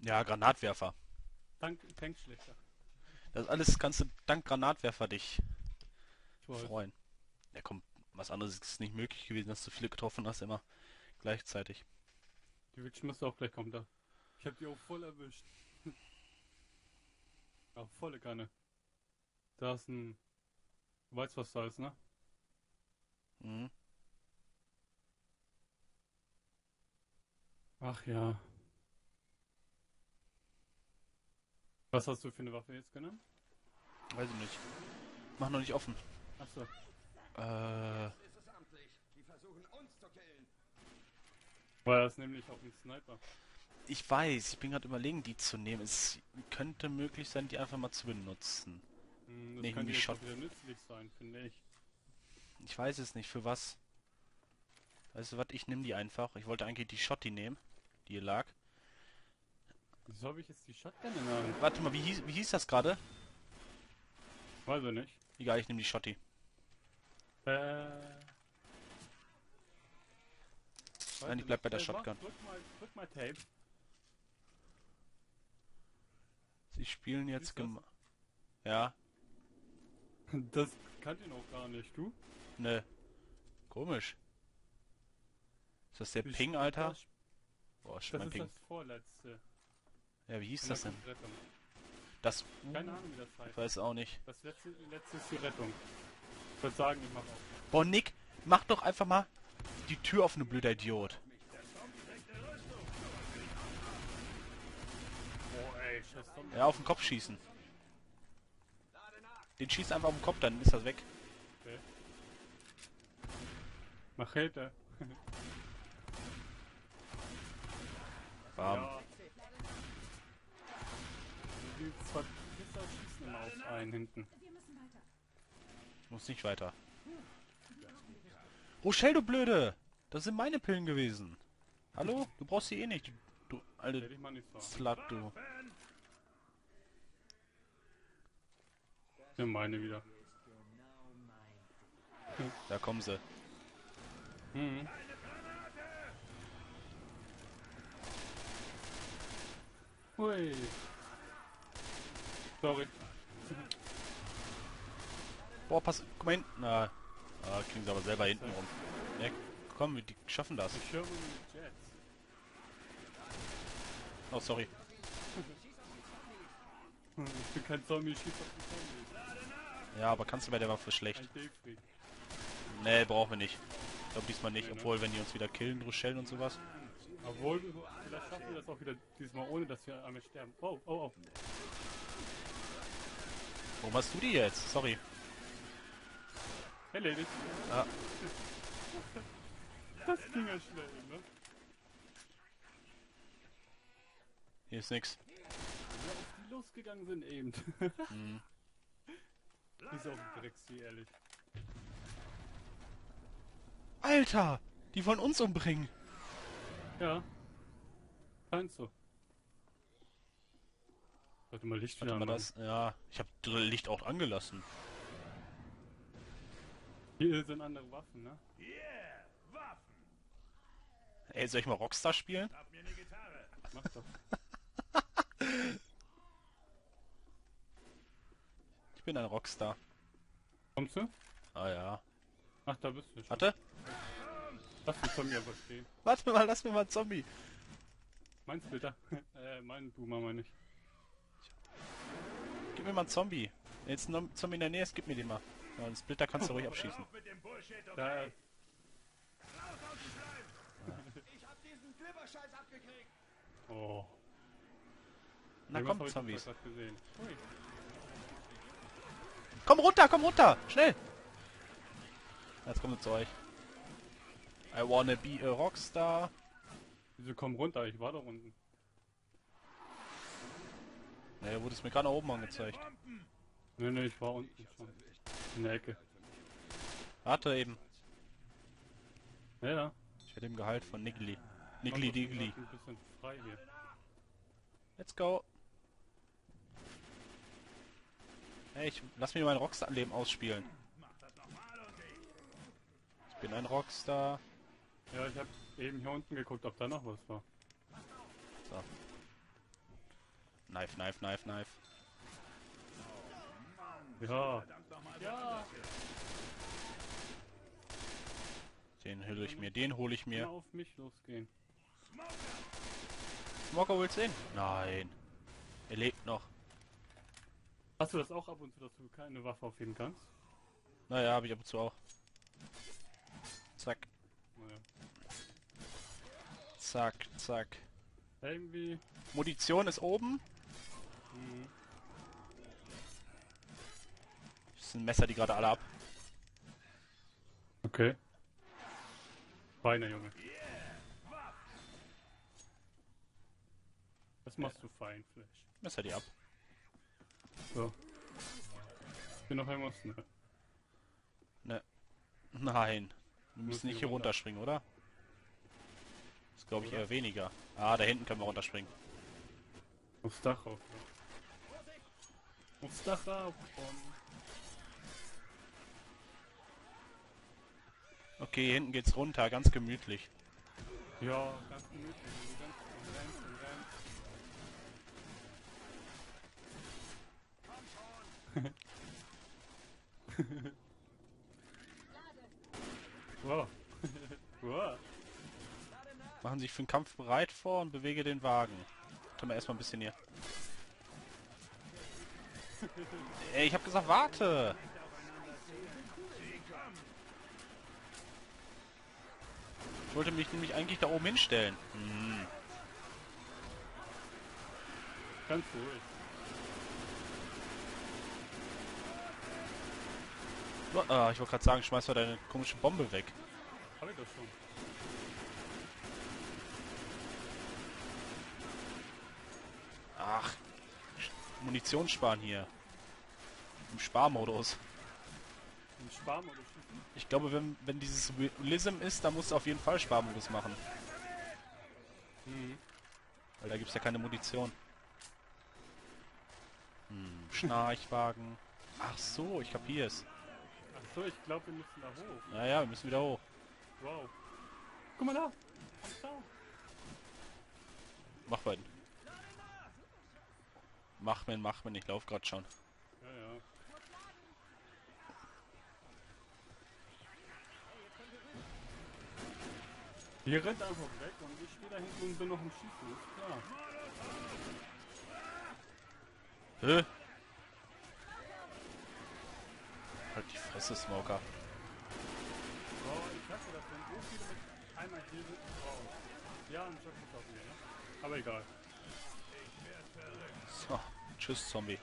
Ja, Granatwerfer. Tank, Tank schlechter. Das alles kannst du dank Granatwerfer dich freuen. Ja komm, was anderes ist nicht möglich gewesen, dass du viele getroffen hast immer gleichzeitig. Die Witch müsste auch gleich kommen da. Ich hab die auch voll erwischt. ja, volle Kanne. Da ist ein... Du weißt, was da ist, ne? Mhm. Ach ja. Was hast du für eine Waffe jetzt genommen? Weiß ich nicht. Mach noch nicht offen. Achso. Äh, ist es amtlich. Die versuchen uns zu killen. War das nämlich auch ein Sniper. ich weiß, ich bin gerade überlegen, die zu nehmen. Es könnte möglich sein, die einfach mal zu benutzen. Hm, das Nee, könnte die jetzt auch wieder nützlich sein, finde ich. Ich weiß es nicht, für was. Weißt du was, ich nehme die einfach. Ich wollte eigentlich die Shotty nehmen, die hier lag. Wieso habe ich jetzt die Shotgun in der Hand? Warte mal, wie hieß, wie hieß das gerade? Weiß ich nicht. Egal, ich nehme die Shotty. Äh... Nein, ich bleib bei der Äh, Shotgun. Drück mal, drück mal Tape. Sie spielen jetzt gem... Ja, Das kann ihr noch gar nicht, du? ne. Komisch. Ist das der Ich- Ping, Alter? Das, Boah, das mein ist Ping. das vorletzte. Ja, wie hieß das denn? Rettung. Das U? Keine Ahnung, wie das Ich heißt. weiß auch nicht. Das letzte, letzte ist die Rettung. Ich würde sagen, ich mach auch. Boah, Nick, mach doch einfach mal die Tür auf, eine blöder Idiot. Oh ey, scheiß Zombie. Ja, auf den Kopf schießen. Den schießt einfach auf den Kopf, dann ist das weg. Okay. Machete. Bam. Ja. Die zwei Pisser schießen immer auf einen hinten. Muss nicht weiter. Rochelle, du Blöde! Das sind meine Pillen gewesen. Hallo? Du brauchst sie eh nicht. Du alte. Slut, du. Ja, meine wieder. Da kommen sie. Mhm. Hui. Sorry. Boah, pass. Guck mal hinten. Na. Ah, kriegen sie aber selber hinten rum. Ja, komm, die schaffen das. Oh, sorry. Hm, Ich bin kein Zombie, ich schieß auf die Zombies. Ja, aber kannst du bei der Waffe schlecht. Nee, brauchen wir nicht. Ich glaube diesmal nicht, Nee, ne? obwohl wenn die uns wieder killen, Rochelle und sowas. Obwohl, vielleicht schaffen wir das auch wieder diesmal ohne, dass wir einmal sterben. Oh, oh, oh. Warum hast du die jetzt? Sorry. Erledigt. Ah. Das ging ja schnell, ne? Hier ist nix. Ja, auf die losgegangen sind eben. Mhm. Ist auch ein Drecksvieh, ehrlich. Alter! Die wollen uns umbringen! Ja. Scheint so. Warte mal, Licht wieder das. Ja, ich habe Licht auch angelassen. Hier sind andere Waffen, ne? Yeah, Waffen. Ey, soll ich mal Rockstar spielen? Hab mir eine Gitarre. Mach doch. Ich bin ein Rockstar. Kommst du? Ah ja. Ach, da bist du schon. Warte. Lass den Zombie aber stehen. Warte mal, lass mir mal einen Zombie. Mein Splitter. äh, mein Boomer meine ich. Gib mir mal einen Zombie. Wenn jetzt ein Zombie in der Nähe ist, gib mir den mal. Ja, den Splitter kannst du ruhig abschießen. Auf mit dem Bullshit und Da, raus aus dem Schleim. Ich hab diesen Glibberscheiß abgekriegt. oh. Na komm, Zombies. grad gesehen. Ui. Komm runter, komm runter! Schnell! Jetzt kommen wir zu euch. I wanna be a Rockstar. Wieso komm runter? Ich war da unten. Naja, wurde es mir gerade nach oben angezeigt. Nee, nee, ich war unten schon. In der Ecke. Warte eben. Ja, ja. Ich werde im Gehalt von das ist Diggly. Ein bisschen frei hier. Let's go. Hey, ich lass mir mein Rockstar-Leben ausspielen. Ich bin ein Rockstar. Ja, ich hab eben hier unten geguckt, ob da noch was war. So. Knife, Knife, Knife, Knife. Ja. Ja. Den hole ich mir, den hole ich mir. auf mich losgehen. Smoker will's sehen? Nein. Er lebt noch. Hast du das auch ab und zu, dass du keine Waffe aufheben kannst? Naja, habe ich ab und zu auch. Zack, Naja. zack, zack. Irgendwie. Munition ist oben. Hm. Das sind Messer, die gerade alle ab. Okay. Feiner Junge. Das machst du fein, Flash. Messer die ab. So. Hier noch irgendwas? Ne. Nein. Wir müssen nicht hier hier runter. runterspringen, oder? Das glaube ich Oder? eher weniger. Ah, da hinten können wir runterspringen. Aufs Dach rauf. Ja. Rauf. Und Okay, hier hinten geht's runter, ganz gemütlich. ja, ganz gemütlich. Ganz rennst. wow. wow. Machen sich für den Kampf bereit vor und bewege den Wagen. Tun wir erstmal ein bisschen hier. Ey, ich hab gesagt, warte! Ich wollte mich nämlich eigentlich da oben hinstellen. Hm. Ganz ruhig. Ah, ich wollte gerade sagen, schmeiß mal deine komische Bombe weg. Hab ich das schon. Ach, Munition sparen hier. Im Sparmodus. Ein Sparmodus. Ich glaube, wenn, wenn dieses Lism ist, dann musst du auf jeden Fall Sparmodus machen. Mhm. Weil da gibt's ja keine Munition. Hm, Schnarchwagen. Ach so, ich kapier's. Ach so, ich glaube, wir müssen da hoch. Naja, wir müssen wieder hoch. Wow. Guck mal da. Mach mal. Mach mir, mach mir, ich lauf grad schon. Ja, ja. Hier rennt einfach weg und ich stehe da hinten und bin noch im Schießen. Ist klar. Hä? Halt die Fresse, Smoker. Oh, ich hasse das, wenn so viele mit einmal hier sind. Wow. Ja, ein mir, ne? Aber egal. So, tschüss, Zombie.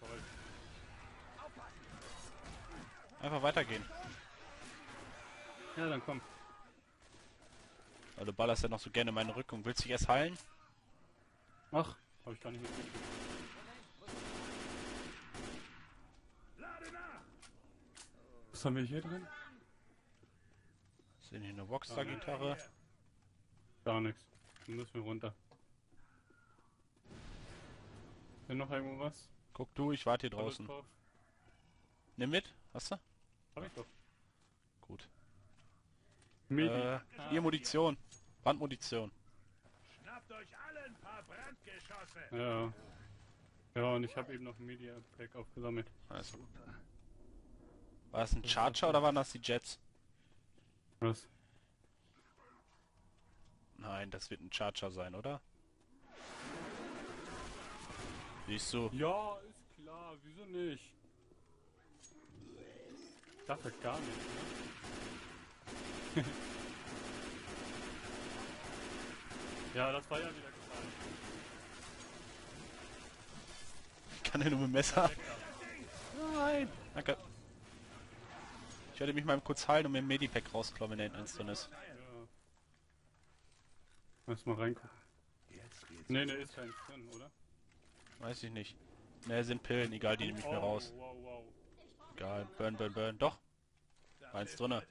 Toll. Einfach weitergehen. Ja, dann komm. Weil du ballerst ja noch so gerne meine Rückung. Willst du dich erst heilen? Ach, hab ich gar nicht mitgekriegt. Was haben wir hier drin? Sind hier eine Rockstar-Gitarre? Gar nichts. Dann müssen wir runter. Hier noch irgendwo was? Guck du, ich warte hier draußen. Nimm mit, hast du? Hab ich doch. Gut. Medi. Äh, hier Munition. Brandmunition. Schnappt euch alle ein paar Brandgeschosse. Ja. Ja, und ich habe eben noch ein Media Pack aufgesammelt. Also. War das ein Charger oder waren das die Jets? Was? Nein, das wird ein Charger sein, oder? Siehst du? Ja, ist klar. Wieso nicht? Ich dachte gar nicht, ne? ja, das war ja wieder gefallen. Ich kann ja nur mit dem Messer. Nein. Danke. Ich werde mich mal kurz heilen und mir ein Medipack rausklauen, wenn hinten eins drin ist. Ja. Lass mal reingucken. Ne, ne, ist keins drin, oder? Weiß ich nicht. Ne, sind Pillen, egal, die nehme ich mir raus. Wow, wow. Egal, burn, burn, burn. Doch. Eins drinne.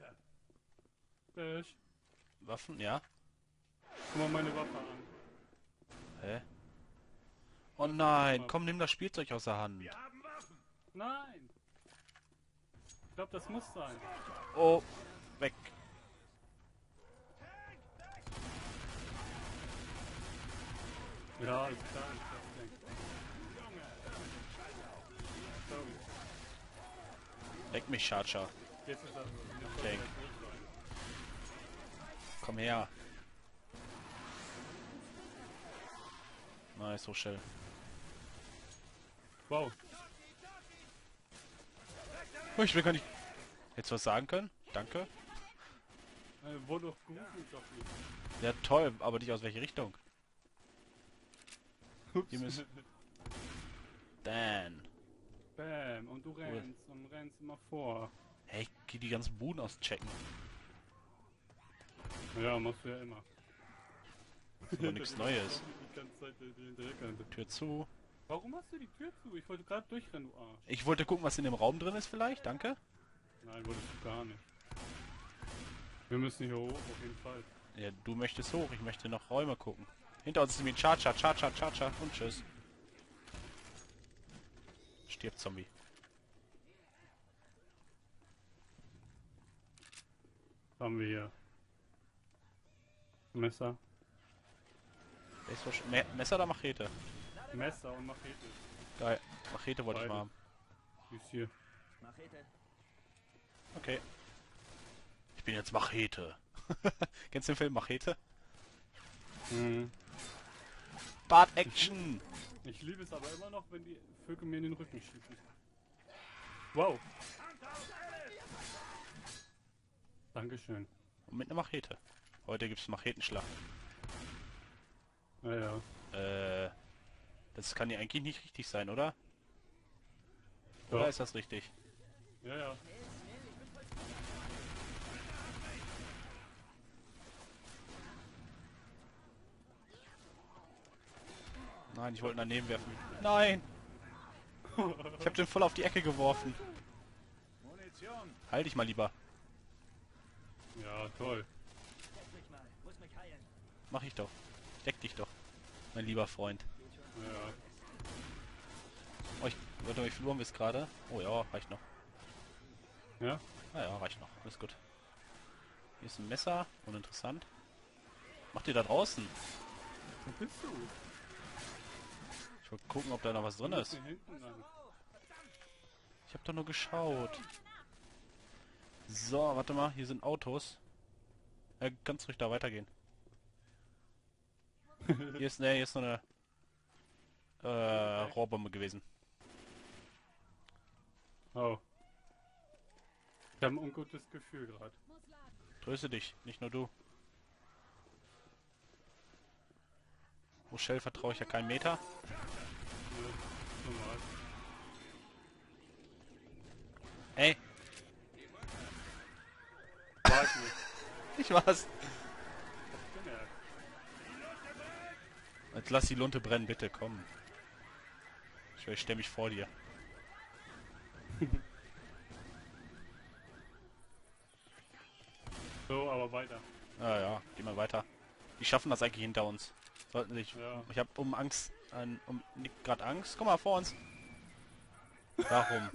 Fisch. Waffen, ja. Guck mal meine Waffe an. Hä? Oh nein, komm, nimm das Spielzeug aus der Hand. Wir haben Waffen. Nein! Ich glaube, das muss sein. Oh, weg. Ja, alles klar, ich denke. Sorry. Leck mich, Charger. Er Denk. Komm her. Nice, Rochelle. Wow. Oh, ich will gar nicht... Hättest du was sagen können? Danke. Äh, wurde doch nicht. Ja, toll, aber nicht aus welche Richtung. Ups. Hier müssen- Dan. Bam, und du rennst und rennst immer vor. Hey, ich geh die ganzen Buden auschecken. Ja, machst du ja immer. Ist aber nichts Neues. Die ganze Zeit die Hinterherkante. Tür zu. Warum hast du die Tür zu? Ich wollte gerade durchrennen, du Arsch. Ich wollte gucken, was in dem Raum drin ist vielleicht. Danke. Nein, wolltest du gar nicht. Wir müssen hier hoch, auf jeden Fall. Ja, du möchtest hoch. Ich möchte noch Räume gucken. Hinter uns ist nämlich Charger, Charger und tschüss. Stirbt Zombie. Was haben wir hier? Messer. Me Messer oder Machete? Messer und Machete. Geil. Machete wollte ich Beide. mal haben. Die ist hier. Machete. Okay. Ich bin jetzt Machete. Kennst du den Film Machete? Mhm. Bart Action! Ich liebe es aber immer noch, wenn die Vögel mir in den Rücken schießen. Wow. Dankeschön. Und mit einer Machete. Heute gibt's Machetenschlacht. Naja. Äh. Das kann ja eigentlich nicht richtig sein, oder? Ja. Oder ist das richtig? Ja, ja. Nein, ich wollte ihn daneben werfen. Nein! Ich hab den voll auf die Ecke geworfen. Munition. Halt dich mal lieber. Ja, toll. Deck mich mal. Muss mich heilen. Mach ich doch. Deck dich doch. Mein lieber Freund. Ja. Oh, ich, warte mal, wie viel Uhr haben wir es gerade? Oh ja, reicht noch. Ja? Ah ja, reicht noch. Alles gut. Hier ist ein Messer. Uninteressant. Macht ihr da draußen? Wo bist du? Ich wollte gucken, ob da noch was drin ist. Ich habe doch nur geschaut. So, warte mal, hier sind Autos. Äh, kannst ruhig da weitergehen. hier ist, ne, hier ist so eine äh, Rohrbombe gewesen. Oh. Ich habe ein ungutes Gefühl gerade. Tröste dich, nicht nur du. Rochelle vertraue ich ja keinen Meter. Ja, normal. Ey, War ich nicht. ich war's. Jetzt lass die Lunte brennen, bitte, komm. Ich, ich stell mich vor dir. So, aber weiter. Ah ja, geh mal weiter. Die schaffen das eigentlich hinter uns. Sollten sich. Ja. Ich habe um Angst, an, um gerade Angst. Guck mal vor uns. Warum?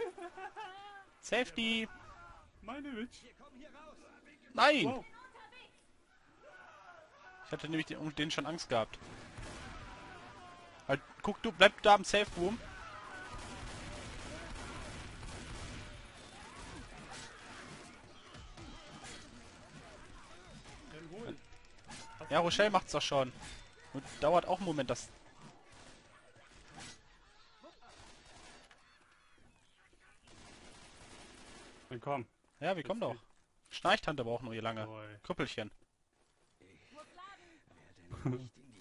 Safety! Meine raus. Nein! Wow. Ich hatte nämlich den, um den schon Angst gehabt. Halt, guck du, bleib da im Safe Room. Ja, Rochelle macht's doch schon. Nur dauert auch einen Moment, das. Komm. Ja, wir kommen doch. Schnarchtante braucht nur hier lange. Boy. Krüppelchen.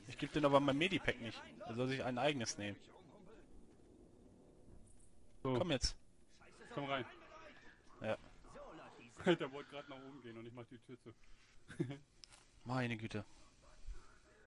Ich gebe den aber mein Medipack nicht. Er soll sich ein eigenes nehmen. So, Komm jetzt. komm rein. Ja. Der wollte gerade nach oben gehen und ich mach die Tür zu. Meine Güte.